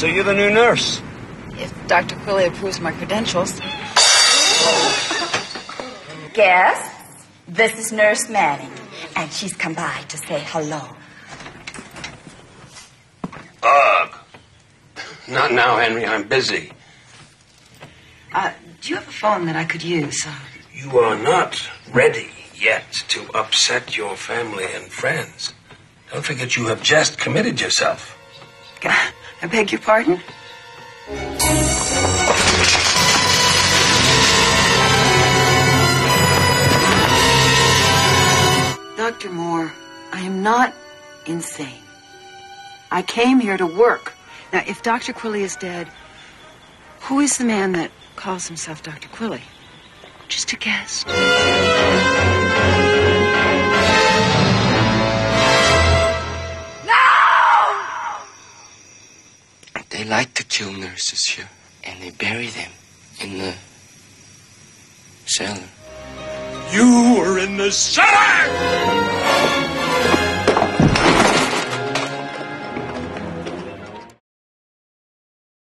So you're the new nurse? If Dr. Quilly approves my credentials. Guests, this is Nurse Manning, and she's come by to say hello. Ugh. Not now, Henry. I'm busy. Uh, do you have a phone that I could use? Uh, You are not ready yet to upset your family and friends. Don't forget you have just committed yourself. I beg your pardon? Dr. Moore, I am not insane. I came here to work. Now, if Dr. Quilly is dead, who is the man that calls himself Dr. Quilly? Just a guest. They like to kill nurses here, and they bury them in the cellar. You were in the cellar!